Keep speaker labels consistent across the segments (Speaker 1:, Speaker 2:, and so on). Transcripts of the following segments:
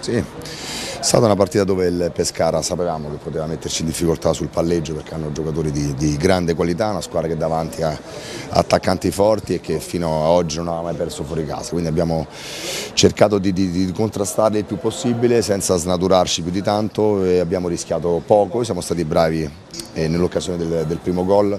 Speaker 1: Sì, è stata una partita dove il Pescara sapevamo che poteva metterci in difficoltà sul palleggio perché hanno giocatori di, di grande qualità, una squadra che davanti ha attaccanti forti e che fino ad oggi non aveva mai perso fuori casa, quindi abbiamo cercato di, di, di contrastarli il più possibile senza snaturarci più di tanto e abbiamo rischiato poco, siamo stati bravi eh, nell'occasione del, del, primo gol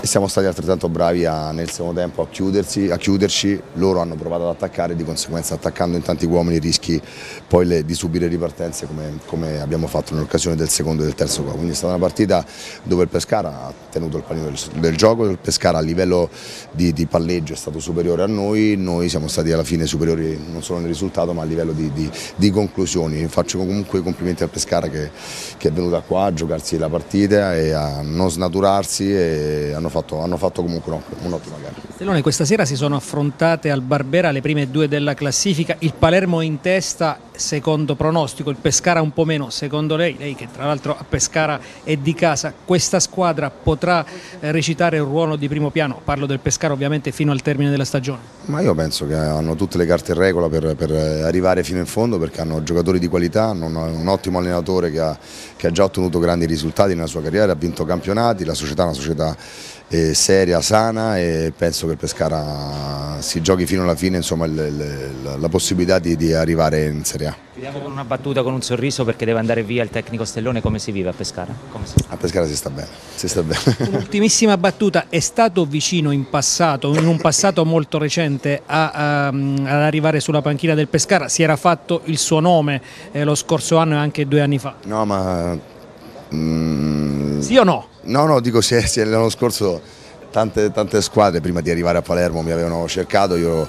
Speaker 1: e siamo stati altrettanto bravi a, nel secondo tempo a, chiudersi, a chiuderci, loro hanno provato ad attaccare e di conseguenza attaccando in tanti uomini rischi poi le, di subire ripartenze come, come abbiamo fatto nell'occasione del secondo e del terzo gol, quindi è stata una partita dove il Pescara ha tenuto il panino del, del gioco, il Pescara a livello di, di, palleggio è stato superiore a noi, noi siamo stati alla fine superiori non solo nel risultato ma a livello di, di, di conclusioni, faccio comunque i complimenti al Pescara che, che è venuta qua a giocarsi la partita e a non snaturarsi e hanno fatto, hanno fatto comunque un'ottima gara.
Speaker 2: Stellone, questa sera si sono affrontate al Barbera le prime due della classifica, il Palermo in testa secondo pronostico, il Pescara un po' meno, secondo lei, lei che tra l'altro a Pescara è di casa, questa squadra potrà eh, recitare un ruolo di primo piano, parlo del Pescara ovviamente fino al termine della stagione?
Speaker 1: Ma io penso che hanno tutte le carte in regola per, per arrivare fino in fondo perché hanno giocatori di qualità, hanno un ottimo allenatore che ha, che ha già ottenuto grandi risultati nella sua carriera, ha vinto campionati, la società è una società eh, seria, sana e penso che il Pescara si giochi fino alla fine insomma, le, le, la possibilità di, di, arrivare in Serie A.
Speaker 3: Chiudiamo con una battuta con un sorriso perché deve andare via il tecnico Stellone, come si vive a Pescara?
Speaker 1: A Pescara si sta bene. bene.
Speaker 2: Un'ultimissima battuta, è stato vicino in passato, in un passato molto recente, a, a, ad arrivare sulla panchina del Pescara, si era fatto il suo nome eh, lo scorso anno e anche due anni fa?
Speaker 1: No ma...
Speaker 2: Mm, sì o no?
Speaker 1: No, no, dico sì, sì l'anno scorso tante, tante, squadre prima di arrivare a Palermo mi avevano cercato, io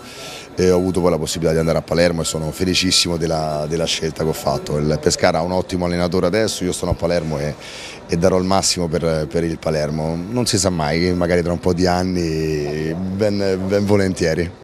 Speaker 1: ho avuto poi la possibilità di andare a Palermo e sono felicissimo della, della scelta che ho fatto. Il Pescara ha un ottimo allenatore adesso, io sono a Palermo e, e darò il massimo per, per, il Palermo. Non si sa mai, magari tra un po' di anni ben, ben volentieri.